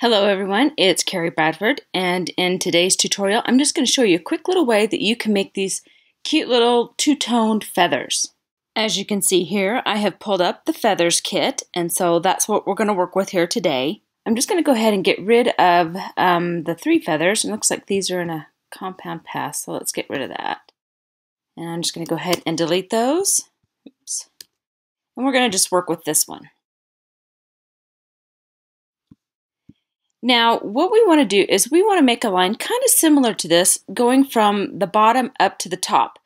Hello everyone, it's Kerri Bradford and in today's tutorial I'm just going to show you a quick little way that you can make these cute little two-toned feathers. As you can see here I have pulled up the feathers kit and so that's what we're going to work with here today. I'm just going to go ahead and get rid of um, the three feathers. It looks like these are in a compound path so let's get rid of that. And I'm just going to go ahead and delete those. Oops. And we're going to just work with this one. Now, what we want to do is we want to make a line kind of similar to this, going from the bottom up to the top.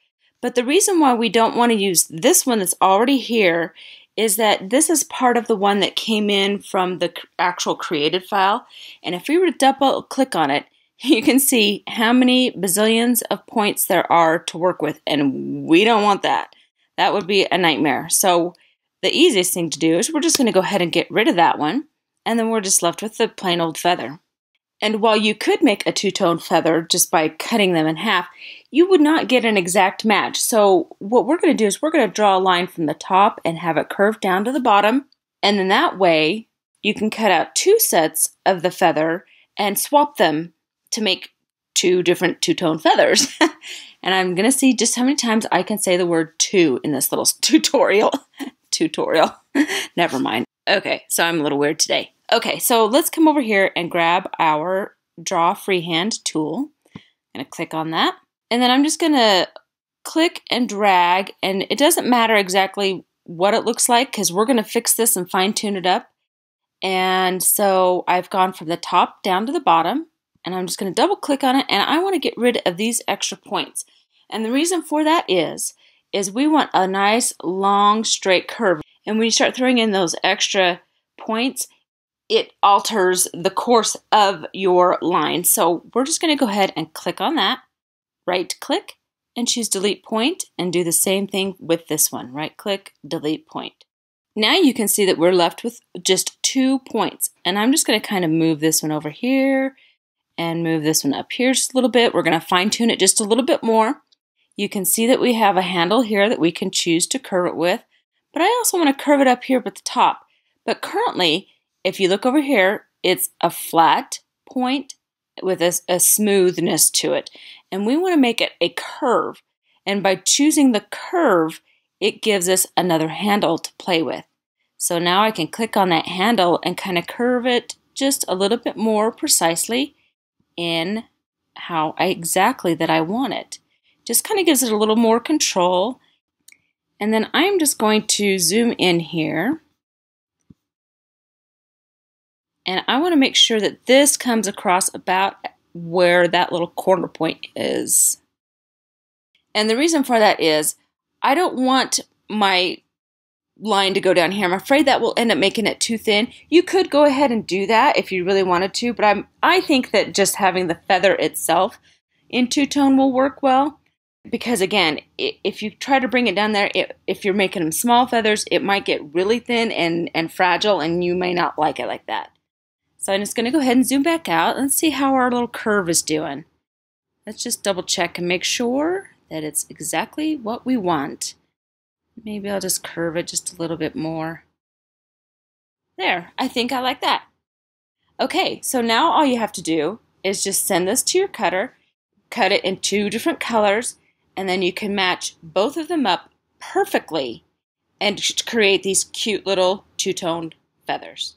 But the reason why we don't want to use this one that's already here is that this is part of the one that came in from the actual created file. And if we were to double click on it, you can see how many bazillions of points there are to work with. And we don't want that. That would be a nightmare. So the easiest thing to do is we're just going to go ahead and get rid of that one and then we're just left with the plain old feather. And while you could make a two-tone feather just by cutting them in half, you would not get an exact match. So what we're going to do is we're going to draw a line from the top and have it curve down to the bottom. And then that way you can cut out two sets of the feather and swap them to make two different two-tone feathers. and I'm going to see just how many times I can say the word two in this little tutorial. tutorial. Never mind. Okay, so I'm a little weird today. Okay, so let's come over here and grab our Draw Freehand tool. I'm going to click on that. And then I'm just going to click and drag, and it doesn't matter exactly what it looks like because we're going to fix this and fine tune it up. And so I've gone from the top down to the bottom, and I'm just going to double click on it, and I want to get rid of these extra points. And the reason for that is, is we want a nice long straight curve. And when you start throwing in those extra points, it alters the course of your line. So we're just going to go ahead and click on that, right click, and choose delete point, and do the same thing with this one. Right click, delete point. Now you can see that we're left with just two points. And I'm just going to kind of move this one over here and move this one up here just a little bit. We're going to fine tune it just a little bit more. You can see that we have a handle here that we can choose to curve it with. But I also want to curve it up here at the top. But currently, if you look over here, it's a flat point with a, a smoothness to it. And we want to make it a curve. And by choosing the curve, it gives us another handle to play with. So now I can click on that handle and kind of curve it just a little bit more precisely in how I, exactly that I want it. Just kind of gives it a little more control. And then I'm just going to zoom in here and I want to make sure that this comes across about where that little corner point is. And the reason for that is I don't want my line to go down here. I'm afraid that will end up making it too thin. You could go ahead and do that if you really wanted to, but I'm I think that just having the feather itself in two-tone will work well because again, if you try to bring it down there, if you're making them small feathers, it might get really thin and, and fragile and you may not like it like that. So I'm just going to go ahead and zoom back out and see how our little curve is doing. Let's just double check and make sure that it's exactly what we want. Maybe I'll just curve it just a little bit more. There, I think I like that. Okay, so now all you have to do is just send this to your cutter, cut it in two different colors, and then you can match both of them up perfectly and create these cute little two-toned feathers.